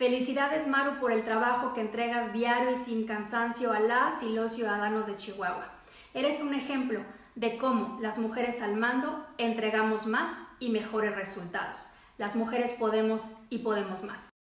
Felicidades Maru por el trabajo que entregas diario y sin cansancio a las y los ciudadanos de Chihuahua. Eres un ejemplo de cómo las mujeres al mando entregamos más y mejores resultados. Las mujeres podemos y podemos más.